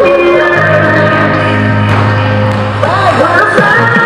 Pilipinas Sa panahon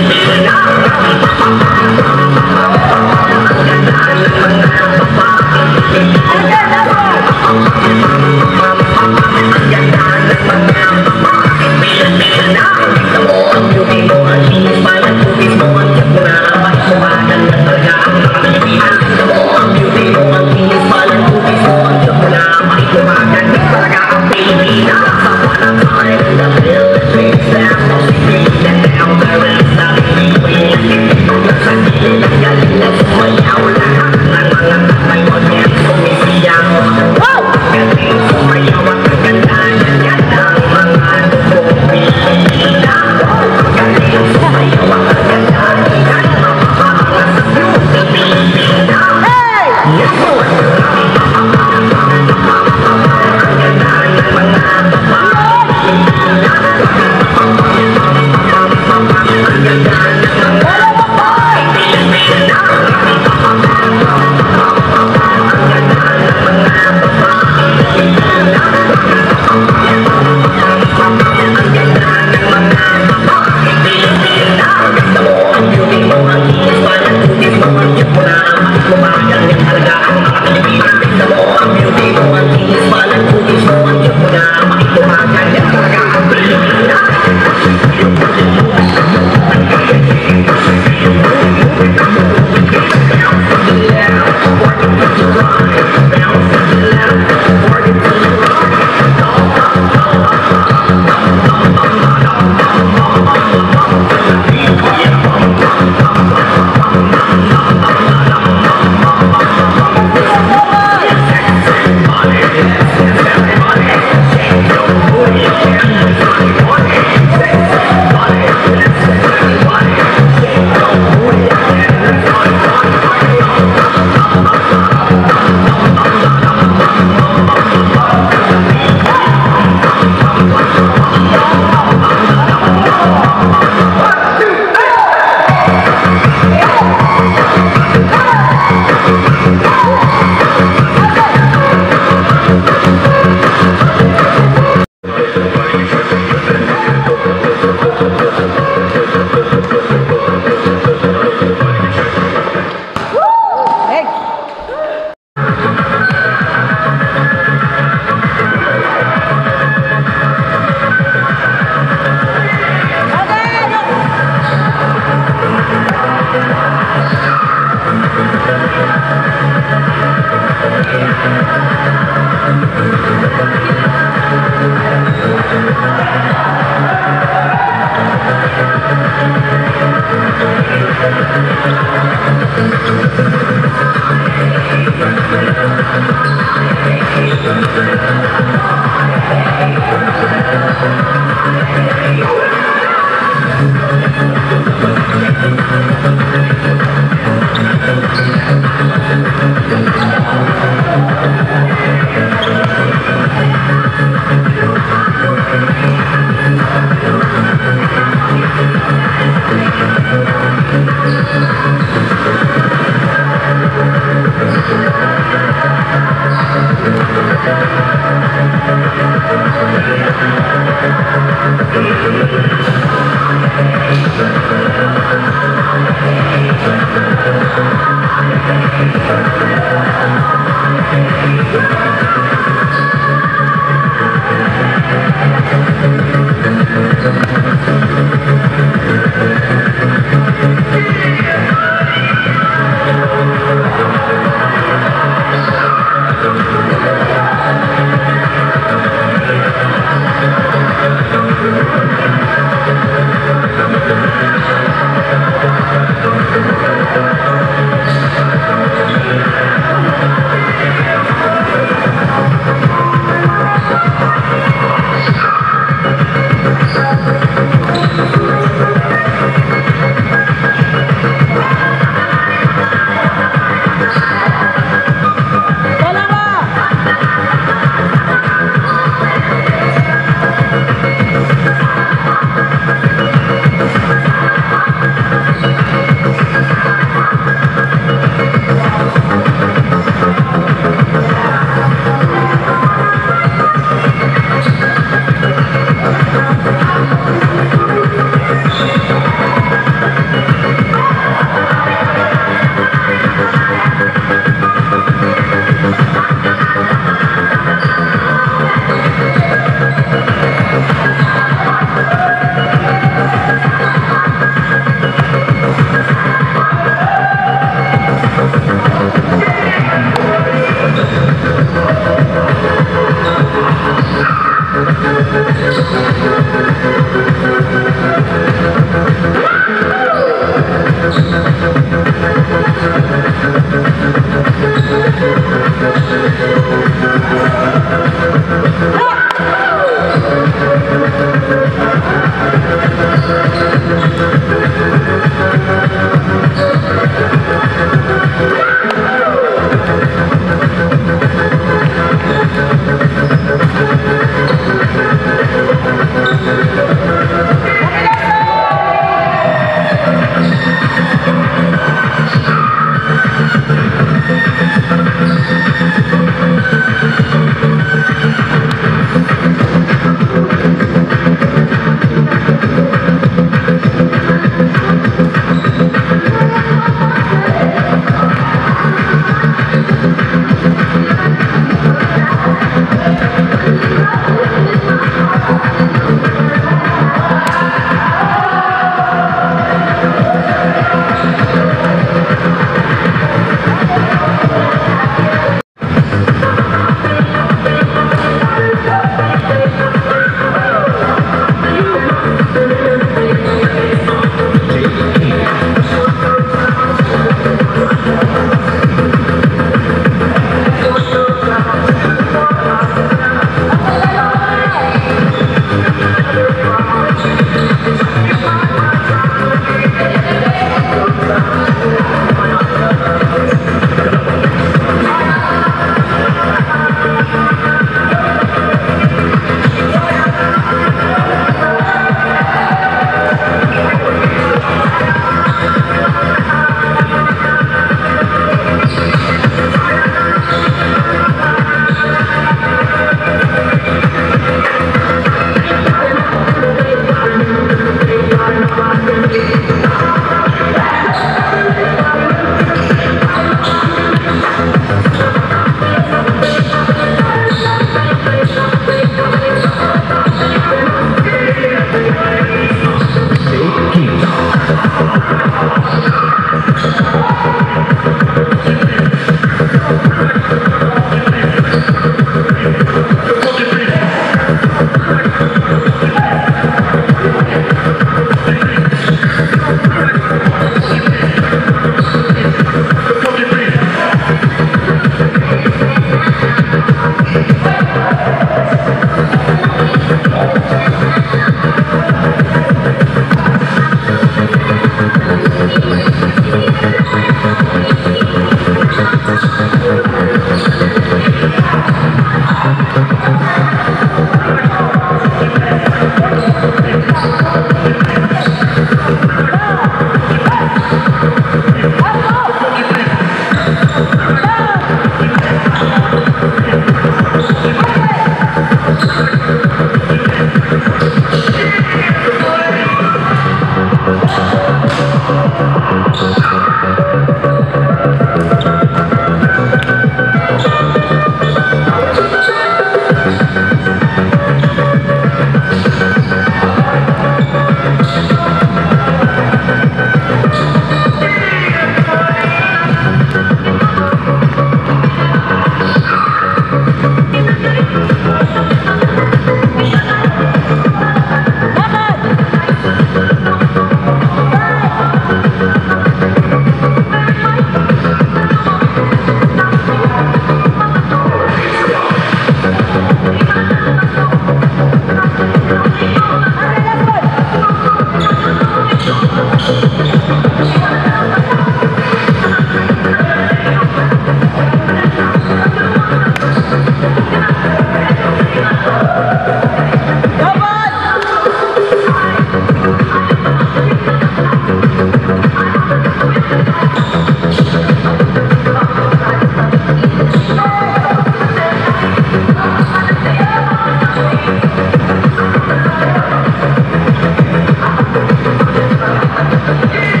Yeah.